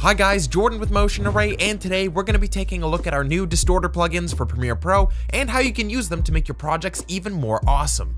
Hi guys, Jordan with Motion Array, and today we're going to be taking a look at our new Distorter plugins for Premiere Pro and how you can use them to make your projects even more awesome.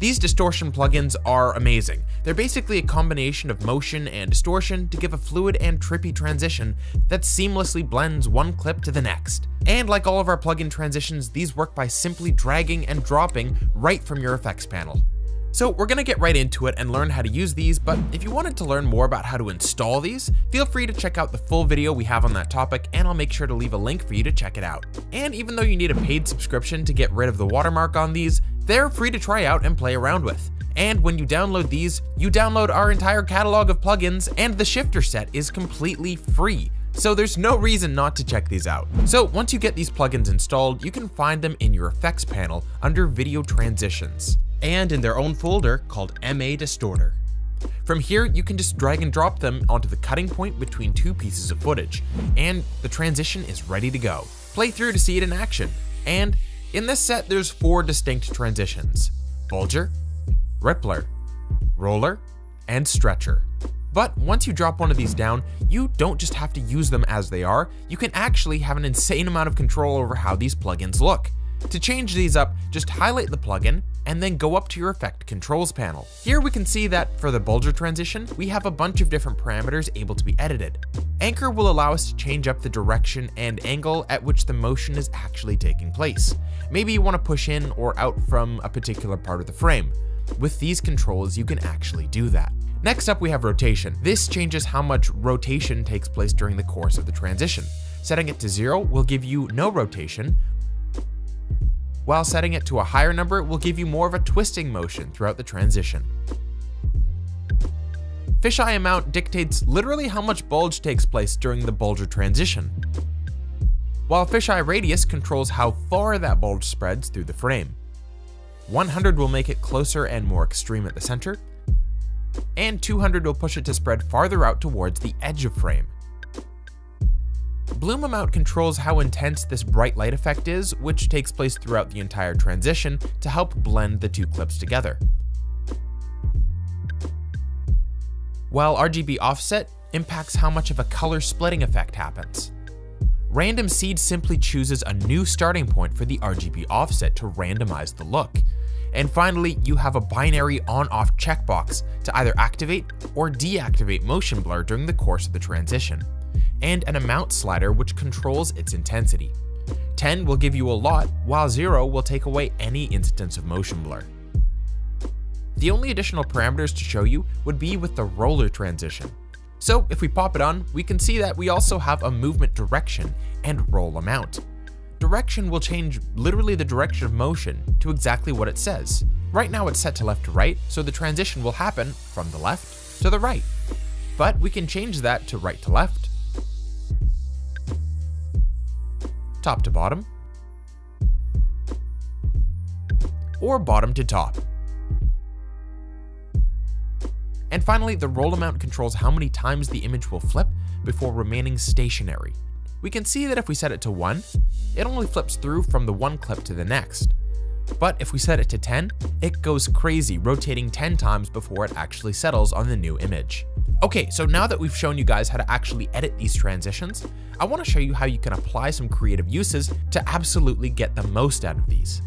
These distortion plugins are amazing. They're basically a combination of motion and distortion to give a fluid and trippy transition that seamlessly blends one clip to the next. And like all of our plugin transitions, these work by simply dragging and dropping right from your effects panel. So we're gonna get right into it and learn how to use these, but if you wanted to learn more about how to install these, feel free to check out the full video we have on that topic and I'll make sure to leave a link for you to check it out. And even though you need a paid subscription to get rid of the watermark on these, they're free to try out and play around with. And when you download these, you download our entire catalog of plugins and the shifter set is completely free. So there's no reason not to check these out. So once you get these plugins installed, you can find them in your effects panel under video transitions and in their own folder called MA Distorter. From here, you can just drag and drop them onto the cutting point between two pieces of footage, and the transition is ready to go. Play through to see it in action, and in this set there's four distinct transitions, Bulger, Rippler, Roller, and Stretcher. But once you drop one of these down, you don't just have to use them as they are, you can actually have an insane amount of control over how these plugins look. To change these up, just highlight the plugin and then go up to your effect controls panel. Here we can see that for the bulger transition, we have a bunch of different parameters able to be edited. Anchor will allow us to change up the direction and angle at which the motion is actually taking place. Maybe you want to push in or out from a particular part of the frame. With these controls, you can actually do that. Next up, we have rotation. This changes how much rotation takes place during the course of the transition. Setting it to zero will give you no rotation, while setting it to a higher number will give you more of a twisting motion throughout the transition. Fisheye amount dictates literally how much bulge takes place during the bulger transition, while fisheye radius controls how far that bulge spreads through the frame. 100 will make it closer and more extreme at the center, and 200 will push it to spread farther out towards the edge of frame. Bloom amount controls how intense this bright light effect is, which takes place throughout the entire transition to help blend the two clips together. While RGB offset impacts how much of a color splitting effect happens. Random Seed simply chooses a new starting point for the RGB offset to randomize the look. And finally, you have a binary on-off checkbox to either activate or deactivate motion blur during the course of the transition and an amount slider which controls its intensity. 10 will give you a lot, while 0 will take away any instance of motion blur. The only additional parameters to show you would be with the roller transition. So if we pop it on, we can see that we also have a movement direction and roll amount. Direction will change literally the direction of motion to exactly what it says. Right now it's set to left to right, so the transition will happen from the left to the right. But we can change that to right to left, top to bottom, or bottom to top. And finally, the roll amount controls how many times the image will flip before remaining stationary. We can see that if we set it to 1, it only flips through from the one clip to the next. But if we set it to 10, it goes crazy, rotating 10 times before it actually settles on the new image. Okay, so now that we've shown you guys how to actually edit these transitions, I want to show you how you can apply some creative uses to absolutely get the most out of these.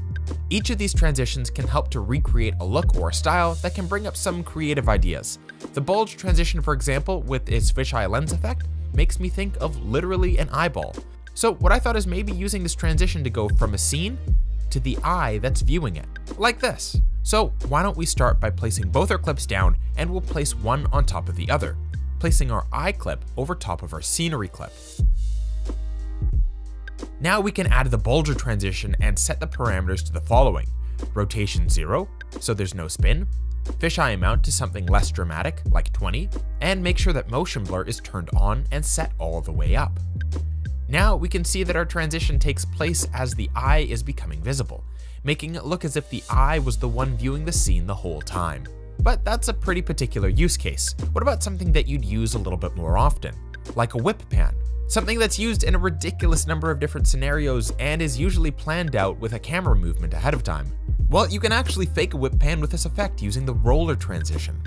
Each of these transitions can help to recreate a look or a style that can bring up some creative ideas. The bulge transition, for example, with its fisheye lens effect, makes me think of literally an eyeball. So what I thought is maybe using this transition to go from a scene to the eye that's viewing it, like this. So why don't we start by placing both our clips down and we'll place one on top of the other, placing our eye clip over top of our scenery clip. Now we can add the bulger transition and set the parameters to the following. Rotation 0, so there's no spin, fisheye amount to something less dramatic, like 20, and make sure that motion blur is turned on and set all the way up. Now we can see that our transition takes place as the eye is becoming visible, making it look as if the eye was the one viewing the scene the whole time. But that's a pretty particular use case. What about something that you'd use a little bit more often? Like a whip pan. Something that's used in a ridiculous number of different scenarios and is usually planned out with a camera movement ahead of time. Well, you can actually fake a whip pan with this effect using the roller transition.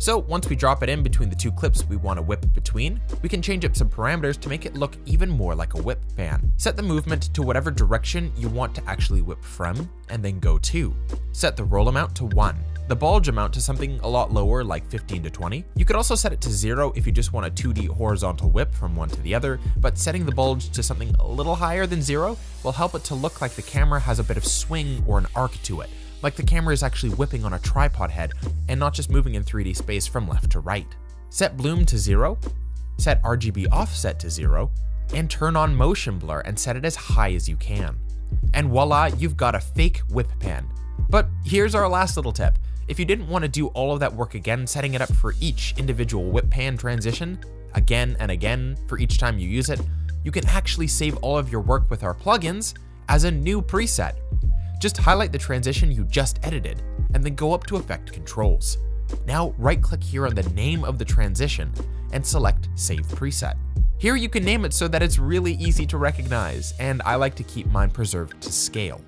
So once we drop it in between the two clips we want to whip between, we can change up some parameters to make it look even more like a whip pan. Set the movement to whatever direction you want to actually whip from, and then go to. Set the roll amount to 1, the bulge amount to something a lot lower like 15 to 20. You could also set it to 0 if you just want a 2D horizontal whip from one to the other, but setting the bulge to something a little higher than 0 will help it to look like the camera has a bit of swing or an arc to it like the camera is actually whipping on a tripod head and not just moving in 3D space from left to right. Set bloom to zero, set RGB offset to zero, and turn on motion blur and set it as high as you can. And voila, you've got a fake whip pan. But here's our last little tip. If you didn't want to do all of that work again, setting it up for each individual whip pan transition, again and again for each time you use it, you can actually save all of your work with our plugins as a new preset. Just highlight the transition you just edited, and then go up to Effect Controls. Now right click here on the name of the transition and select Save Preset. Here you can name it so that it's really easy to recognize, and I like to keep mine preserved to scale.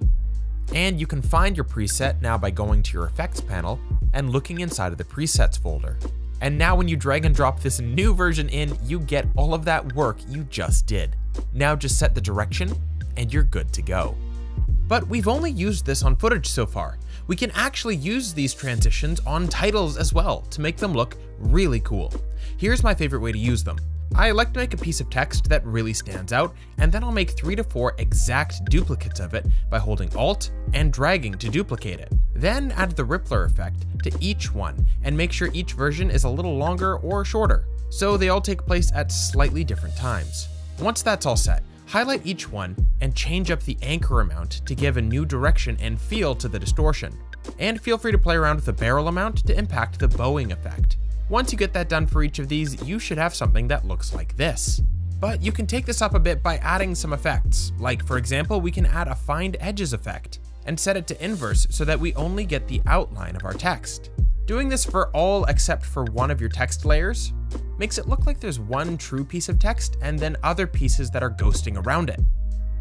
And you can find your preset now by going to your effects panel and looking inside of the presets folder. And now when you drag and drop this new version in, you get all of that work you just did. Now just set the direction and you're good to go. But we've only used this on footage so far. We can actually use these transitions on titles as well to make them look really cool. Here's my favorite way to use them. I like to make a piece of text that really stands out, and then I'll make three to four exact duplicates of it by holding Alt and dragging to duplicate it. Then add the Rippler effect to each one and make sure each version is a little longer or shorter, so they all take place at slightly different times. Once that's all set, Highlight each one and change up the anchor amount to give a new direction and feel to the distortion. And feel free to play around with the barrel amount to impact the bowing effect. Once you get that done for each of these, you should have something that looks like this. But you can take this up a bit by adding some effects. Like for example, we can add a find edges effect and set it to inverse so that we only get the outline of our text. Doing this for all except for one of your text layers makes it look like there's one true piece of text and then other pieces that are ghosting around it.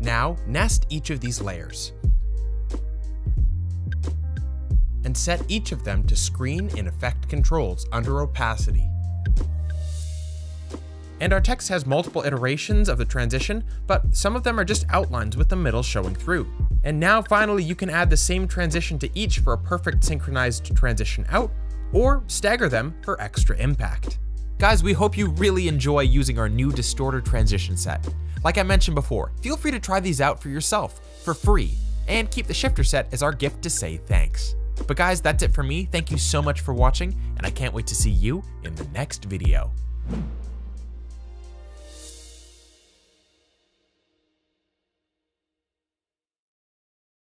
Now, nest each of these layers and set each of them to screen in effect controls under opacity. And our text has multiple iterations of the transition, but some of them are just outlines with the middle showing through. And now finally you can add the same transition to each for a perfect synchronized transition out, or stagger them for extra impact. Guys, we hope you really enjoy using our new distorter transition set. Like I mentioned before, feel free to try these out for yourself, for free, and keep the shifter set as our gift to say thanks. But guys, that's it for me. Thank you so much for watching, and I can't wait to see you in the next video.